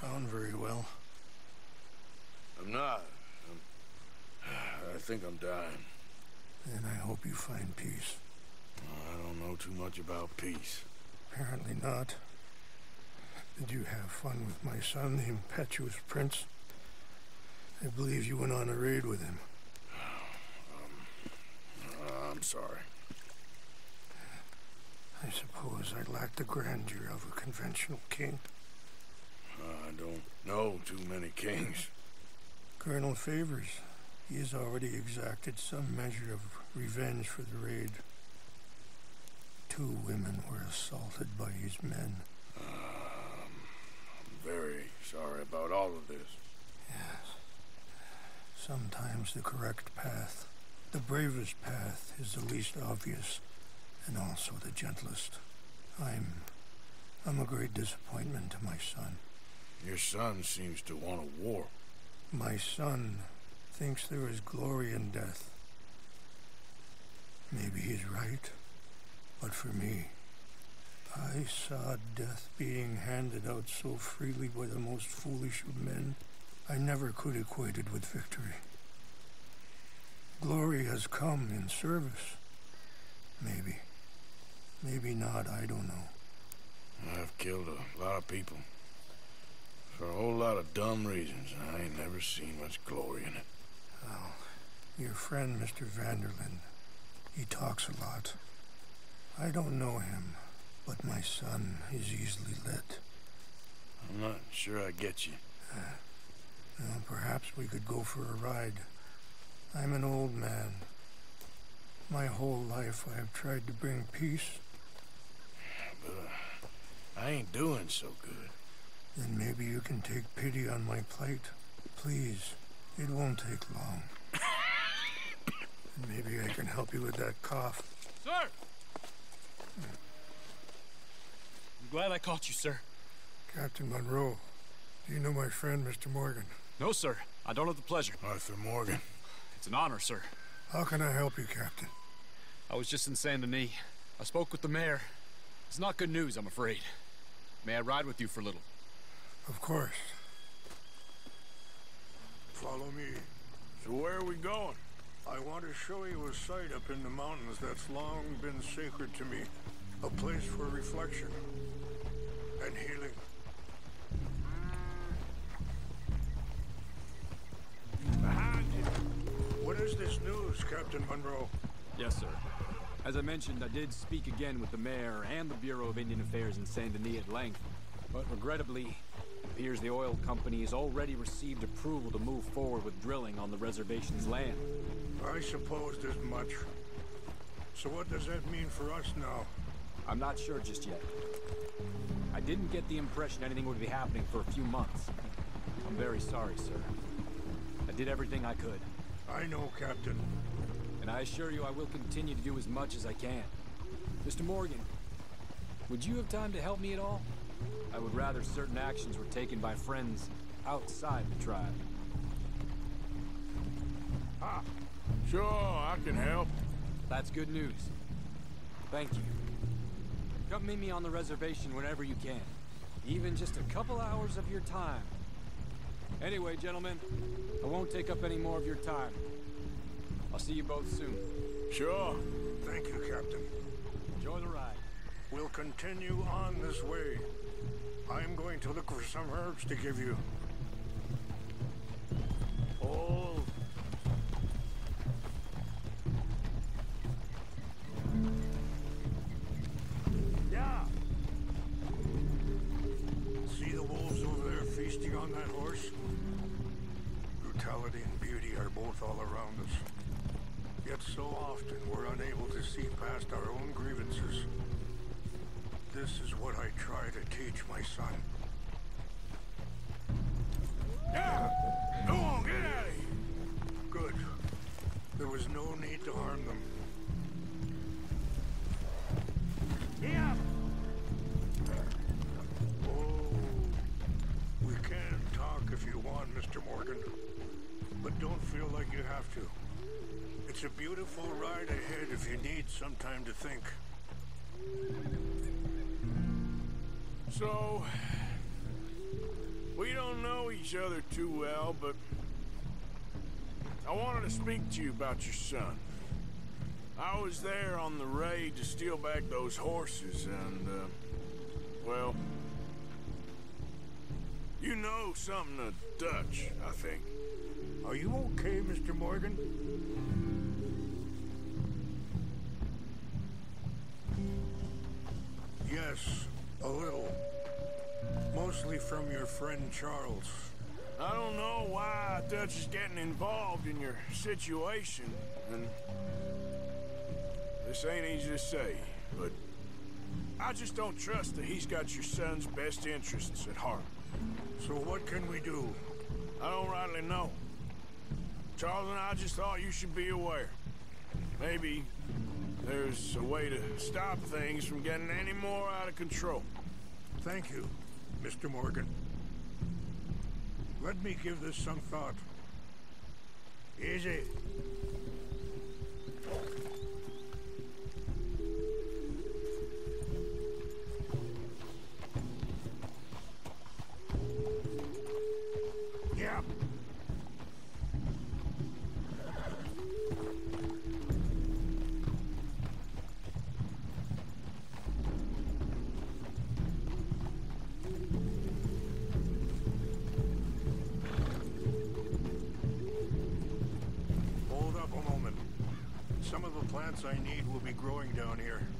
sound very well. I'm not. I'm... I think I'm dying. And I hope you find peace. I don't know too much about peace. Apparently not. Did you have fun with my son, the impetuous prince? I believe you went on a raid with him. Um, I'm sorry. I suppose I lack the grandeur of a conventional king. I don't know too many kings. Colonel Favours. He has already exacted some measure of revenge for the raid. Two women were assaulted by his men. Um, I'm very sorry about all of this. Yes. Sometimes the correct path, the bravest path, is the least obvious, and also the gentlest. I'm... I'm a great disappointment to my son. Your son seems to want a war. My son thinks there is glory in death. Maybe he's right, but for me, I saw death being handed out so freely by the most foolish of men, I never could equate it with victory. Glory has come in service. Maybe. Maybe not, I don't know. I've killed a lot of people. For a whole lot of dumb reasons, and I ain't never seen much glory in it. Well, your friend, Mr. Van der Linde, he talks a lot. I don't know him, but my son is easily led. I'm not sure I get you. Uh, well, perhaps we could go for a ride. I'm an old man. My whole life I have tried to bring peace. But uh, I ain't doing so good. Then maybe you can take pity on my plight. Please, it won't take long. maybe I can help you with that cough. Sir! I'm glad I caught you, sir. Captain Monroe, do you know my friend, Mr. Morgan? No, sir. I don't have the pleasure. Arthur Morgan. It's an honor, sir. How can I help you, Captain? I was just in Saint Denis. I spoke with the mayor. It's not good news, I'm afraid. May I ride with you for a little? Of course. Follow me. So where are we going? I want to show you a site up in the mountains that's long been sacred to me. A place for reflection and healing. Behind you. What is this news, Captain Monroe? Yes, sir. As I mentioned, I did speak again with the mayor and the Bureau of Indian Affairs in Saint Denis at length. But regrettably, it appears the oil company has already received approval to move forward with drilling on the reservation's land. I supposed as much. So what does that mean for us now? I'm not sure just yet. I didn't get the impression anything would be happening for a few months. I'm very sorry, sir. I did everything I could. I know, Captain. And I assure you I will continue to do as much as I can. Mr. Morgan, would you have time to help me at all? I would rather certain actions were taken by friends outside the tribe. Ah, sure, I can help. That's good news. Thank you. Come meet me on the reservation whenever you can. Even just a couple hours of your time. Anyway, gentlemen, I won't take up any more of your time. I'll see you both soon. Sure. Thank you, Captain. Enjoy the ride. We'll continue on this way. I'm going to look for some herbs to give you. Oh. Yeah. See the wolves over there feasting on that horse? Brutality and beauty are both all around us. Yet so often we're unable to see past our own grievances. This is what I try to teach my son. Yeah! Go on, get out of here! Good. There was no need to harm them. Yeah! Oh, we can talk if you want, Mr. Morgan. But don't feel like you have to. It's a beautiful ride ahead if you need some time to think. So, We don't know each other too well, but I wanted to speak to you about your son. I was there on the raid to steal back those horses, and, uh, well, you know something of Dutch, I think. Are you okay, Mr. Morgan? Yes, a little. Mostly from your friend Charles. I don't know why Dutch is getting involved in your situation, and this ain't easy to say, but I just don't trust that he's got your son's best interests at heart. So what can we do? I don't rightly know. Charles and I just thought you should be aware. Maybe there's a way to stop things from getting any more out of control. Thank you, Mr. Morgan. Let me give this some thought. Easy. Growing down here.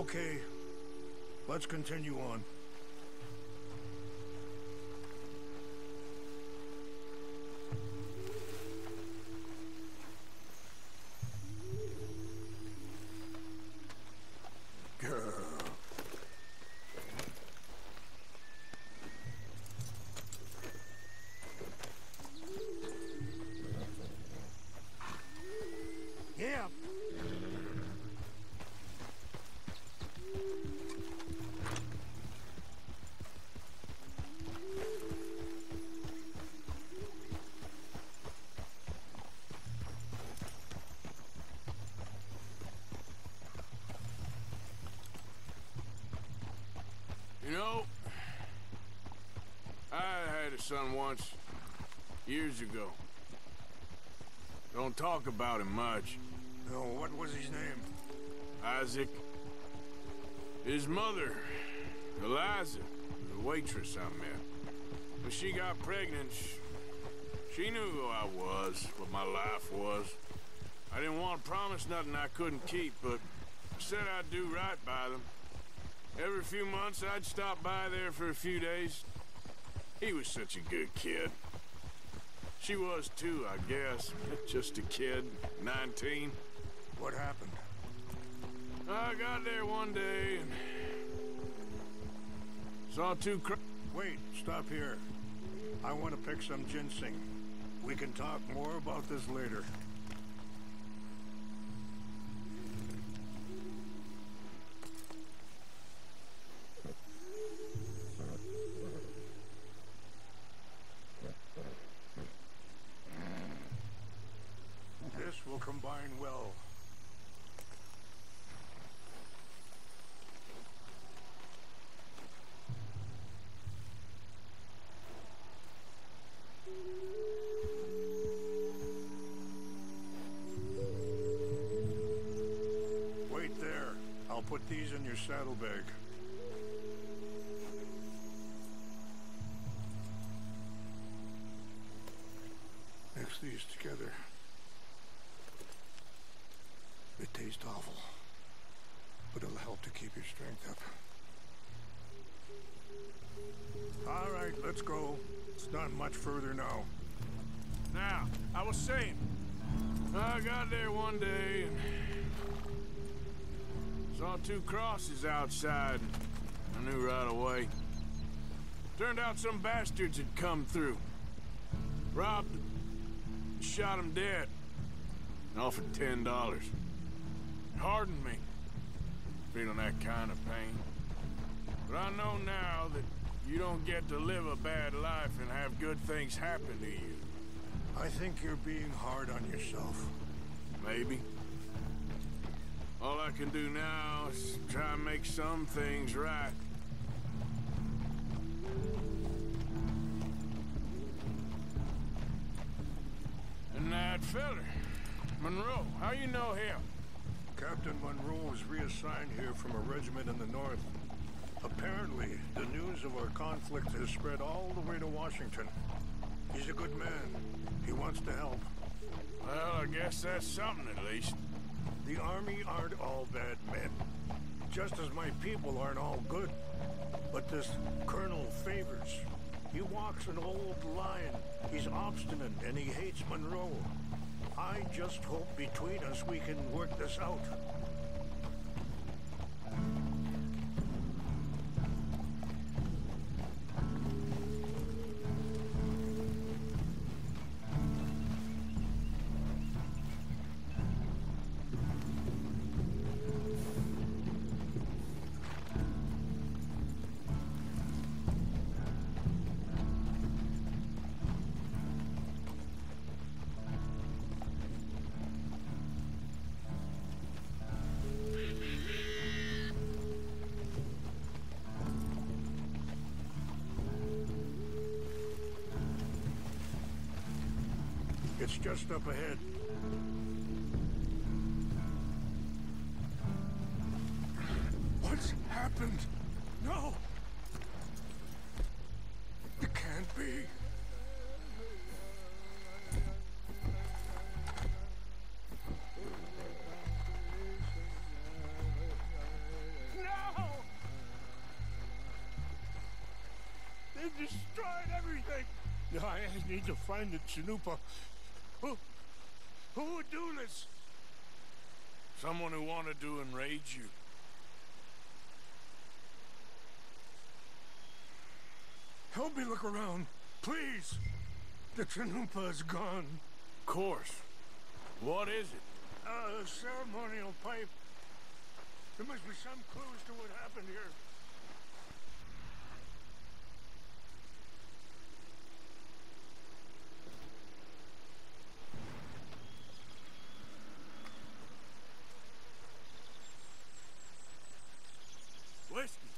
Okay, let's continue on. Son once, years ago. Don't talk about him much. No, what was his name? Isaac. His mother, Eliza, the waitress I met. When she got pregnant, she knew who I was, what my life was. I didn't want to promise nothing I couldn't keep, but I said I'd do right by them. Every few months, I'd stop by there for a few days. He was such a good kid. She was too, I guess. Just a kid, 19. What happened? I got there one day and saw two cr- Wait, stop here. I want to pick some ginseng. We can talk more about this later. Mix these together. It tastes awful, but it'll help to keep your strength up. All right, let's go. It's not much further now. Now, I was saying, I got there one day and saw two crosses outside. I knew right away. Turned out some bastards had come through. Robbed them. Shot them dead. And offered ten dollars. Hardened me. Feeling that kind of pain. But I know now that you don't get to live a bad life and have good things happen to you. I think you're being hard on yourself. Maybe. All I can do now is try and make some things right. And that feller, Monroe, how you know him? Captain Monroe was reassigned here from a regiment in the north. Apparently, the news of our conflict has spread all the way to Washington. He's a good man. He wants to help. Well, I guess that's something at least. The army aren't all bad men. Just as my people aren't all good. But this Colonel Favours, he walks an old line. He's obstinate and he hates Monroe. I just hope between us we can work this out. Just up ahead. What's happened? No! It can't be. No! They've destroyed everything! No, I need to find the Chanupa. Who, who would do this? Someone who wanted to enrage you. Help me look around, please. The Chanupa is gone. Of course. What is it? A ceremonial pipe. There must be some clues to what happened here. Whiskey.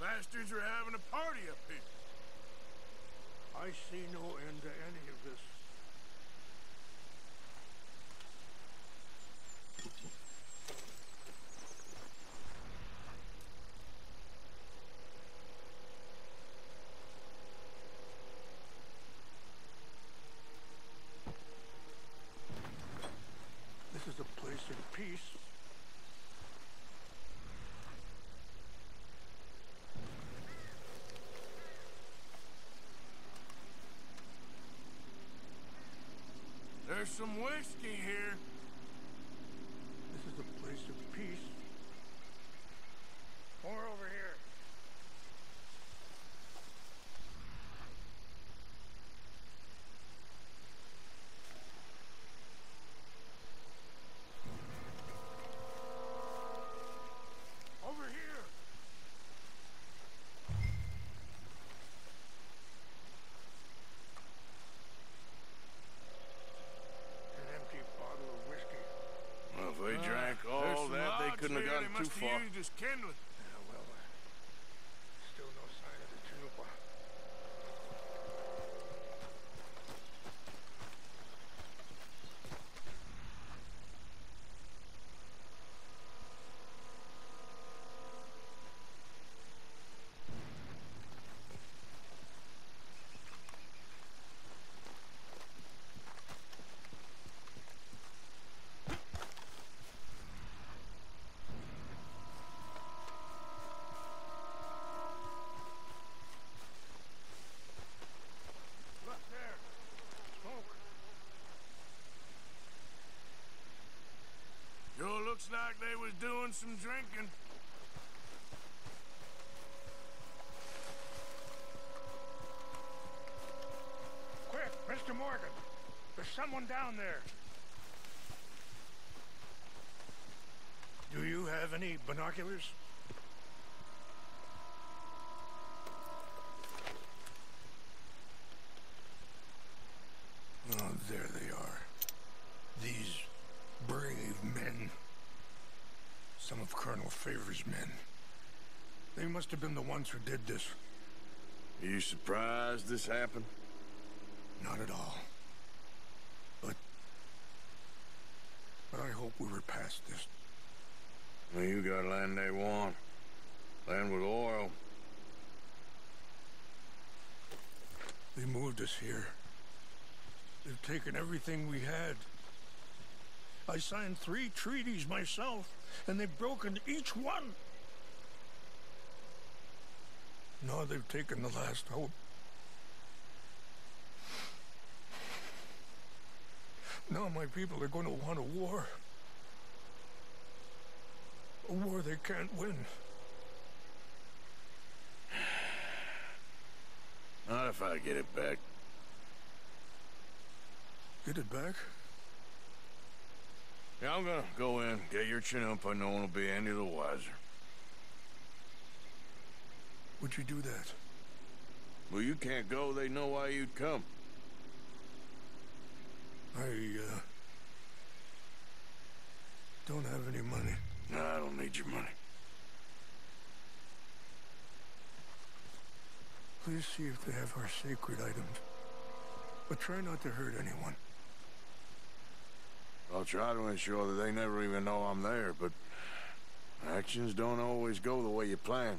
Bastards are having a party up here. I see no end to any of this. This is a place of peace. There's some whiskey here. This is a place of peace. As kindling. Looks like they was doing some drinking. Quick, Mr. Morgan. There's someone down there. Do you have any binoculars? Favor's men. They must have been the ones who did this. Are you surprised this happened? Not at all. But... But I hope we were past this. Well, you got land they want. Land with oil. They moved us here. They've taken everything we had. I signed three treaties myself, and they've broken each one. Now they've taken the last hope. Now my people are going to want a war. A war they can't win. Not if I get it back. Get it back? Yeah, I'm gonna go in, get your Chanupa, and no one will be any the wiser. Would you do that? Well, you can't go, they know why you'd come. I, uh... Don't have any money. No, I don't need your money. Please see if they have our sacred items. But try not to hurt anyone. I'll try to ensure that they never even know I'm there, but actions don't always go the way you plan.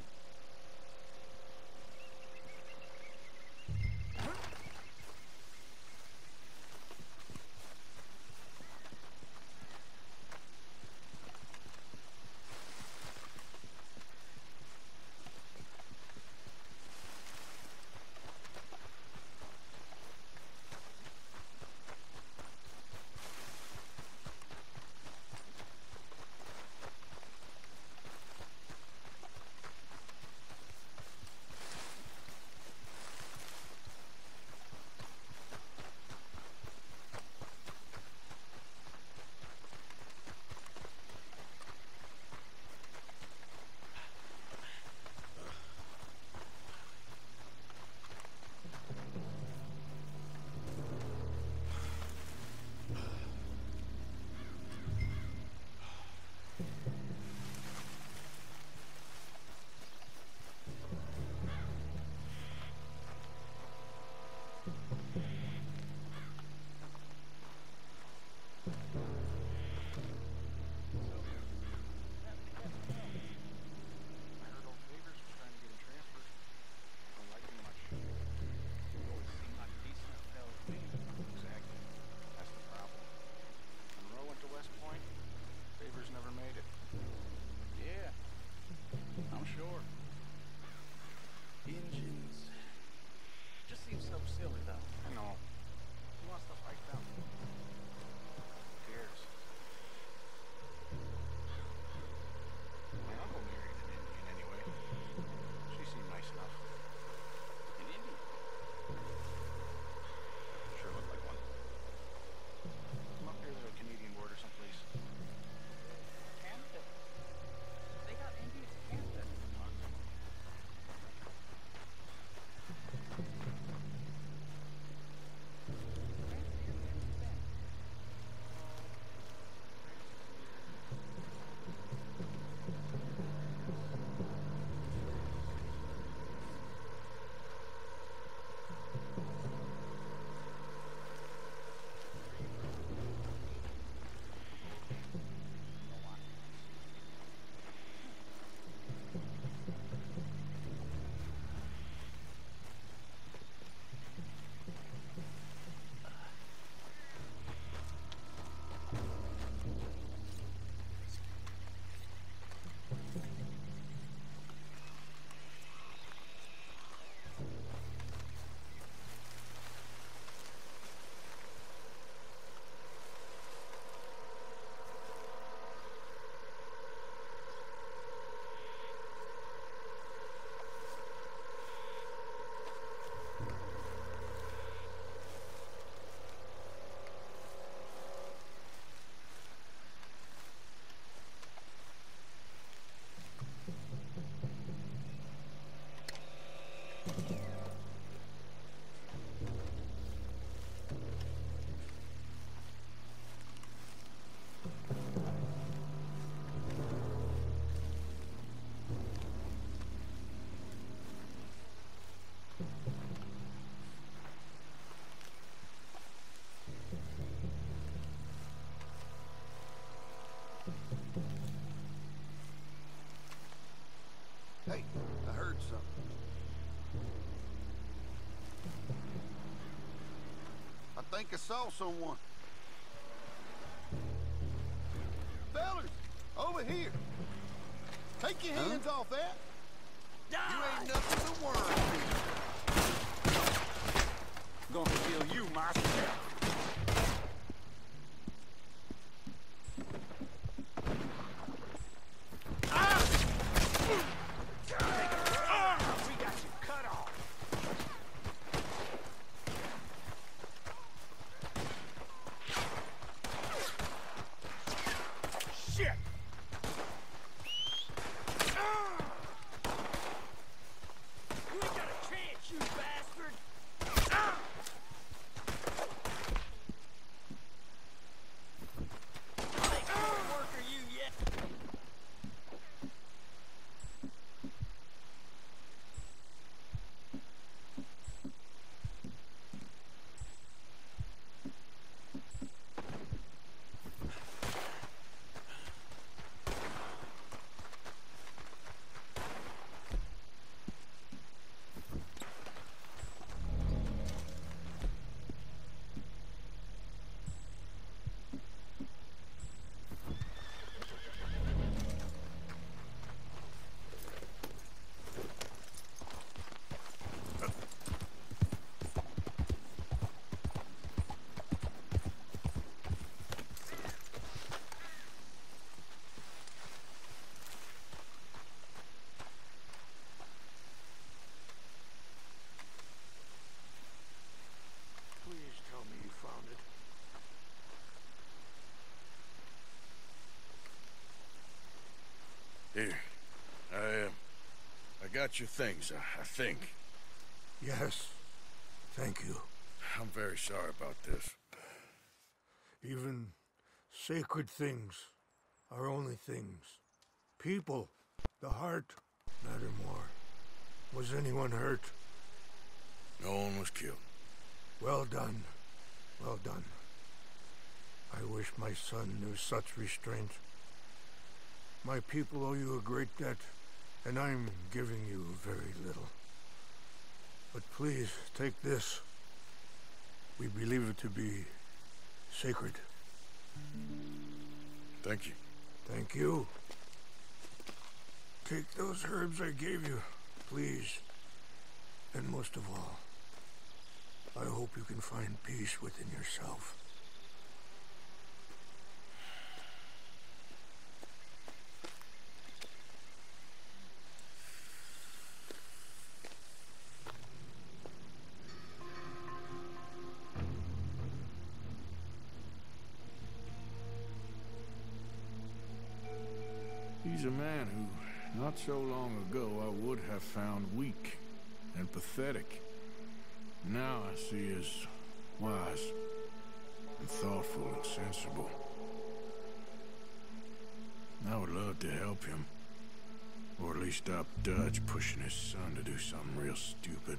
Heard something. I think I saw someone. Fellas, over here. Take your hands huh? off that. Die. You ain't nothing to worry Gonna kill you myself. Here. I, uh, I got your things, I, I think. Yes. Thank you. I'm very sorry about this. Even sacred things are only things. People, the heart, matter more. Was anyone hurt? No one was killed. Well done. Well done. I wish my son knew such restraint. My people owe you a great debt, and I'm giving you very little. But please, take this. We believe it to be sacred. Thank you. Thank you. Take those herbs I gave you, please. And most of all, I hope you can find peace within yourself. A man who, not so long ago, I would have found weak and pathetic. Now I see as wise and thoughtful and sensible. I would love to help him. Or at least stop Dutch pushing his son to do something real stupid.